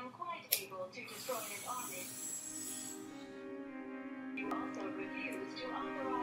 am quite able to destroy his army. You also refuse to authorize.